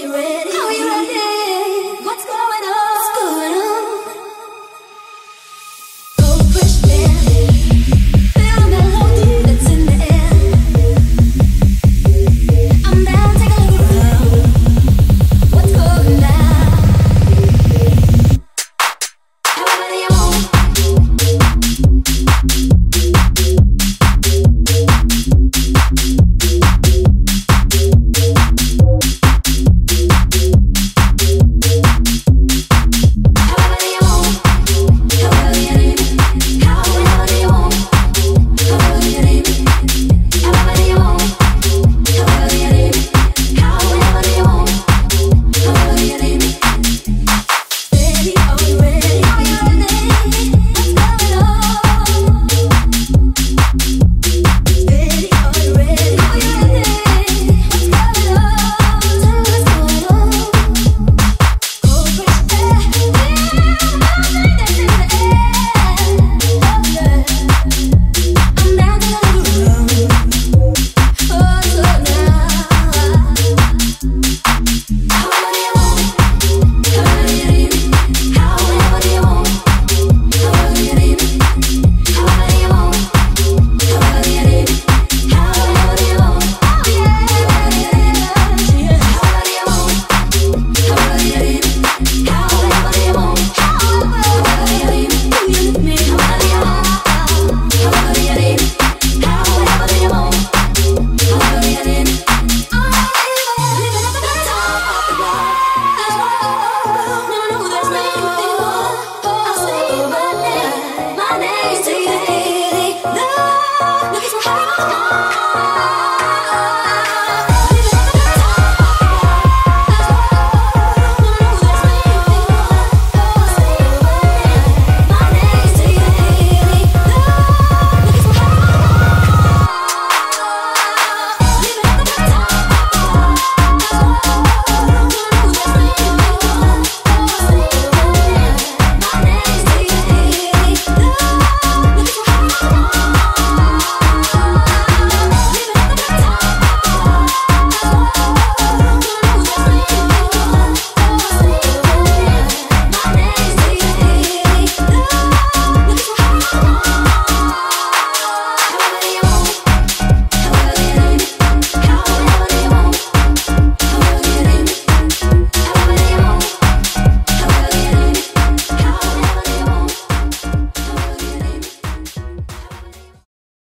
You ready? Oh,